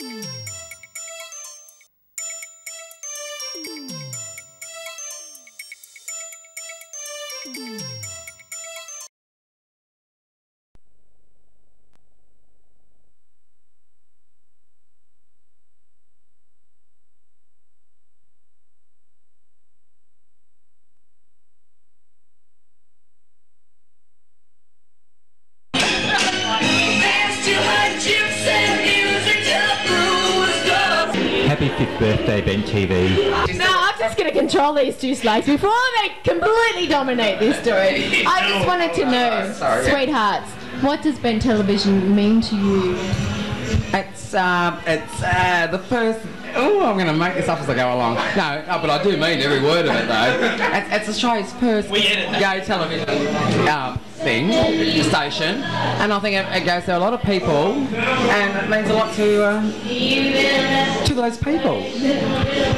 Mm-hmm. Happy birthday, Bent TV. No, I'm just going to control these two slags before they completely dominate this story. I just wanted to know, Sorry, sweethearts, what does Bent Television mean to you? It's uh, it's uh, the first. Oh, I'm gonna make this up as I go along. No, no, but I do mean every word of it though. It's, it's Australia's first gay television um, thing, station, and I think it, it goes to a lot of people, and it means a lot to uh, to those people.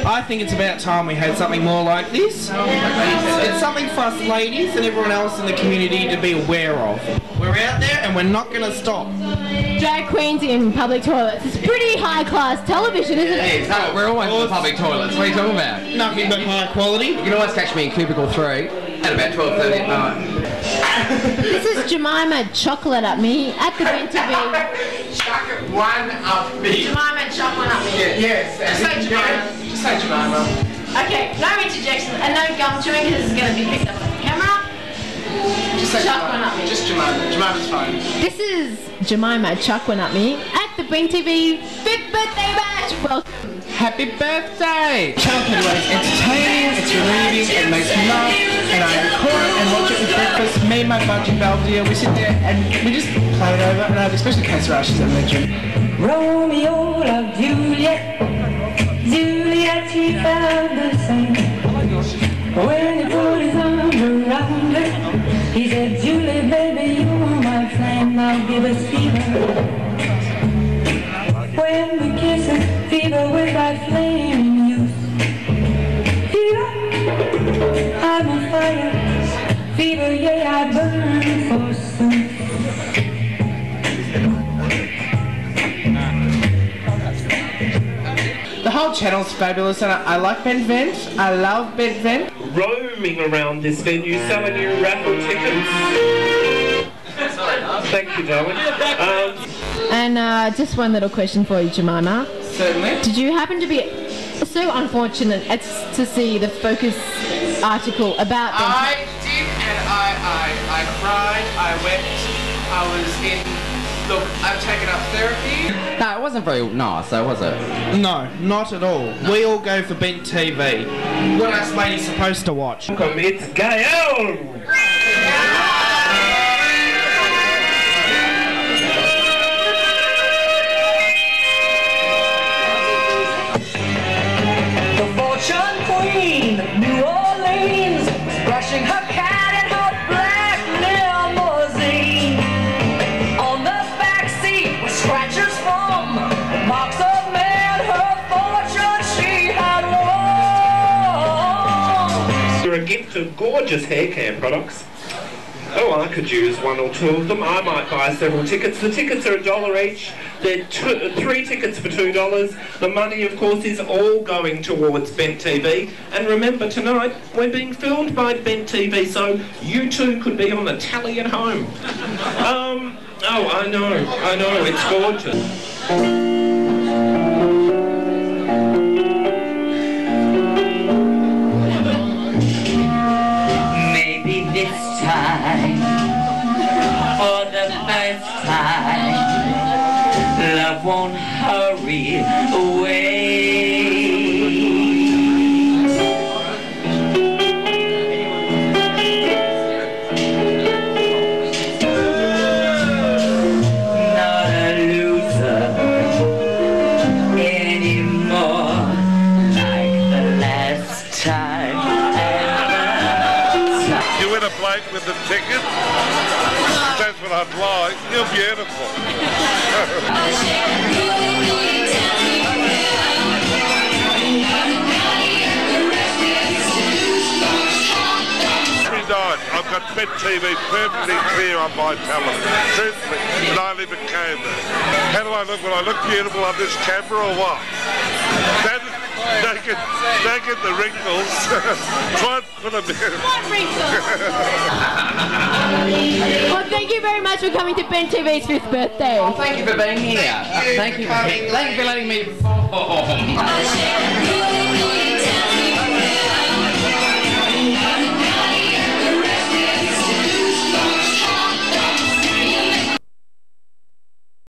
I think it's about time we had something more like this. It's something for us ladies and everyone else in the community to be aware of. We're out there and we're not going to stop. Drag queens in public toilets. It's pretty high class television, isn't it? Yes, no, we're always in public toilets. What are you talking about? Nothing but high quality. You can always catch me in cubicle three at about 12:30 at night. This is Jemima Chocolate at me at the Bent TV. Chuck it one up me. Jemima Chocolate at me. Yes. Just say Jemima. Just say Jemima. Okay, no interjections and no gum chewing because it's going to be picked up on the camera. Just say Chuck one up me. Just Jemima. Jemima's fine. This is Jemima Chuck one at me at the Bent TV fifth birthday bash. Welcome. Happy birthday! Channel 21 breakfast. Me my in Belvedere, we sit there and we just play it over, and I've especially Kate Rush, she's a legend. Romeo loved Juliet. Juliet, he felt the same. When he put his arm around her, he said, Julie, baby, you're my flame. I'll give us fever. Whole channel's fabulous, and I, I like Ben Vent. I love Ben Vent. roaming around this venue selling you raffle tickets. Thank you, darling. Um, And uh, just one little question for you, Jemima. Certainly. Did you happen to be so unfortunate as to see the Focus article about Ben? I did, and I, I, I cried, I wept, I was in. Look, I've taken up therapy. No, it wasn't very nice, though, was it? No, not at all. We all go for Bent TV. What are us supposed to watch? welcome, it's Gael. Gift of gorgeous hair care products. Oh, I could use one or two of them. I might buy several tickets. The tickets are a dollar each. They're two, three tickets for two dollars. The money, of course, is all going towards Bent TV. And remember, tonight we're being filmed by Bent TV, so you too could be on the tally at home. Um. Oh, I know. I know. It's gorgeous. Hurry away. Not a loser anymore, like the last time. and the time. You win a bloke with the ticket. That's what I'd like. You're beautiful. Oh, I've got Bent TV permanently clear on my and I live in Canberra. How do I look? Will I look beautiful on this camera or what? That, don't get, don't get the wrinkles. Try and put them in. Well, thank you very much for coming to Bent TV's fifth birthday. Oh, thank you for being here. Thank you. Thank you for, thank you for letting me perform.